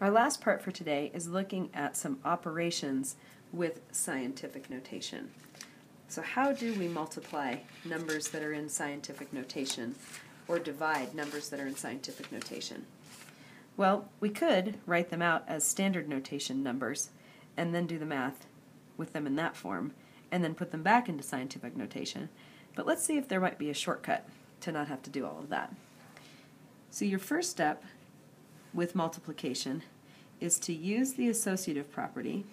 Our last part for today is looking at some operations with scientific notation. So how do we multiply numbers that are in scientific notation or divide numbers that are in scientific notation? Well, we could write them out as standard notation numbers and then do the math with them in that form and then put them back into scientific notation. But let's see if there might be a shortcut to not have to do all of that. So your first step with multiplication is to use the associative property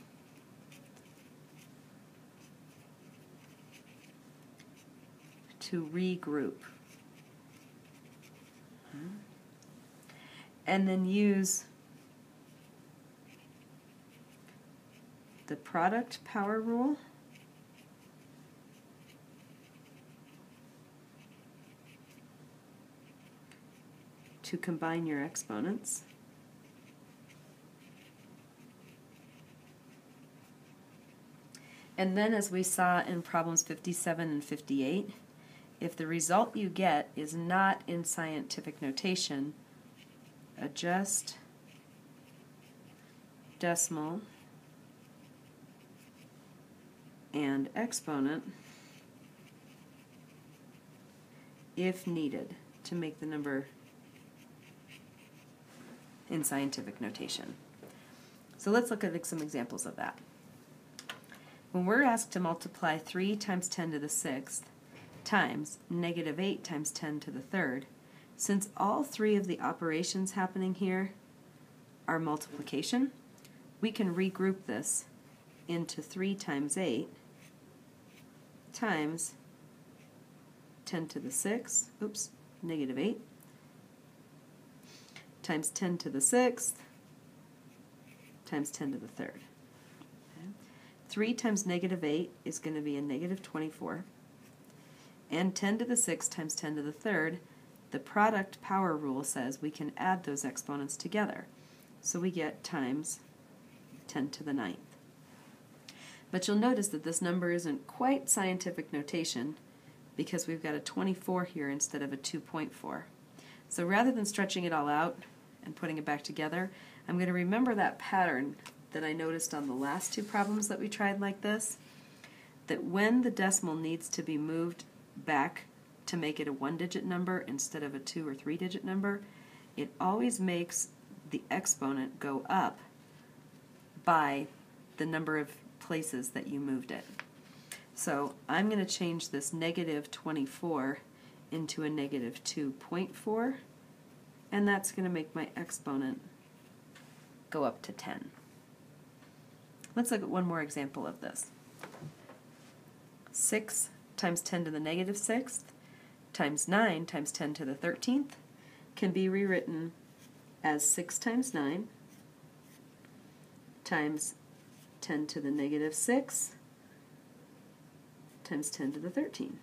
to regroup. And then use the product power rule to combine your exponents. And then as we saw in problems 57 and 58, if the result you get is not in scientific notation, adjust decimal and exponent if needed to make the number in scientific notation. So let's look at some examples of that. When we're asked to multiply 3 times 10 to the 6th times negative 8 times 10 to the 3rd, since all three of the operations happening here are multiplication, we can regroup this into 3 times 8 times 10 to the 6th, oops, negative 8, times 10 to the 6th times 10 to the 3rd. Okay. 3 times negative 8 is going to be a negative 24. And 10 to the 6th times 10 to the 3rd, the product power rule says we can add those exponents together. So we get times 10 to the 9th. But you'll notice that this number isn't quite scientific notation because we've got a 24 here instead of a 2.4. So rather than stretching it all out and putting it back together, I'm going to remember that pattern that I noticed on the last two problems that we tried like this, that when the decimal needs to be moved back to make it a one-digit number instead of a two or three-digit number, it always makes the exponent go up by the number of places that you moved it. So I'm going to change this negative 24 into a negative 2.4, and that's going to make my exponent go up to 10. Let's look at one more example of this. 6 times 10 to the negative 6th times 9 times 10 to the 13th can be rewritten as 6 times 9 times 10 to the negative 6 times 10 to the 13.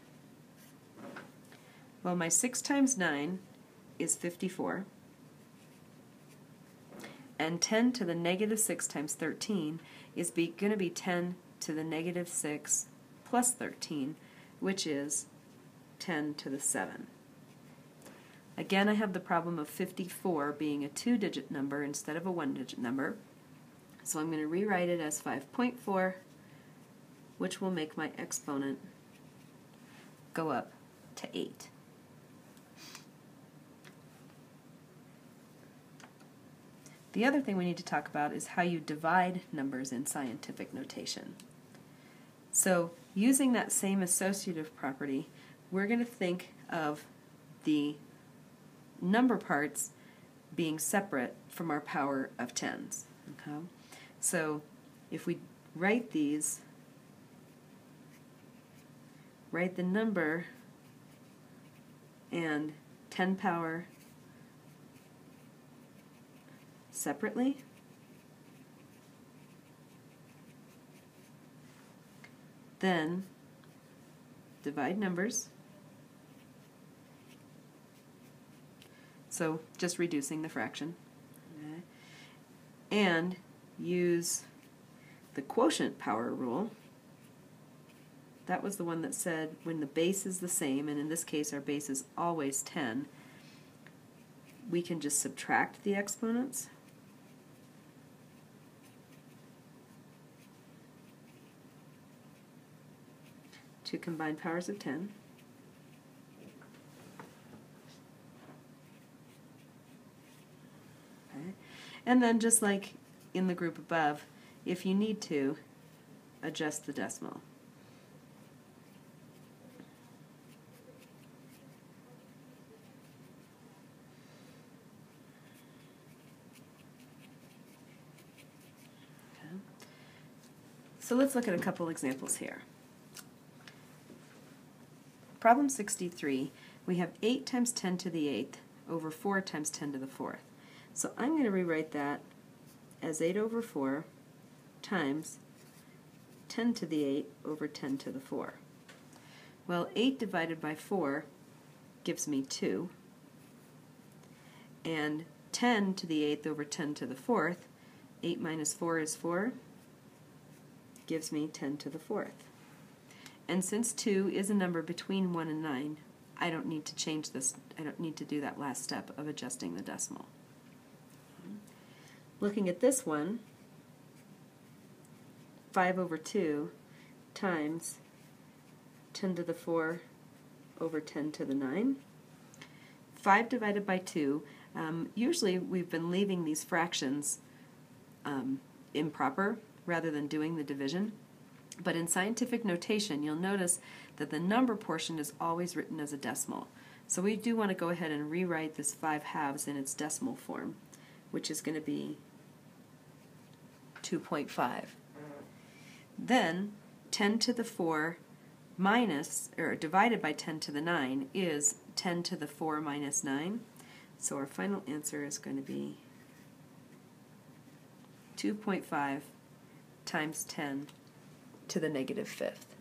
Well, my 6 times 9 is 54, and 10 to the negative 6 times 13 is going to be 10 to the negative 6 plus 13, which is 10 to the 7. Again, I have the problem of 54 being a two-digit number instead of a one-digit number. So I'm going to rewrite it as 5.4, which will make my exponent go up to 8. The other thing we need to talk about is how you divide numbers in scientific notation. So using that same associative property, we're going to think of the number parts being separate from our power of tens. Okay? So if we write these, write the number and 10 power separately. Then divide numbers. So just reducing the fraction. Okay. And use the quotient power rule. That was the one that said when the base is the same, and in this case our base is always 10, we can just subtract the exponents to combine powers of 10. Okay. And then just like in the group above, if you need to, adjust the decimal. So let's look at a couple examples here. Problem 63, we have 8 times 10 to the 8th over 4 times 10 to the 4th. So I'm going to rewrite that as 8 over 4 times 10 to the 8 over 10 to the 4. Well, 8 divided by 4 gives me 2, and 10 to the 8th over 10 to the 4th, 8 minus 4 is 4, gives me 10 to the 4th. And since 2 is a number between 1 and 9, I don't need to change this, I don't need to do that last step of adjusting the decimal. Looking at this one, 5 over 2 times 10 to the 4 over 10 to the 9. 5 divided by 2, um, usually we've been leaving these fractions um, improper rather than doing the division. But in scientific notation, you'll notice that the number portion is always written as a decimal. So we do want to go ahead and rewrite this 5 halves in its decimal form, which is going to be 2.5. Then 10 to the 4 minus, or divided by 10 to the 9 is 10 to the 4 minus 9. So our final answer is going to be 2.5 times 10 to the negative fifth.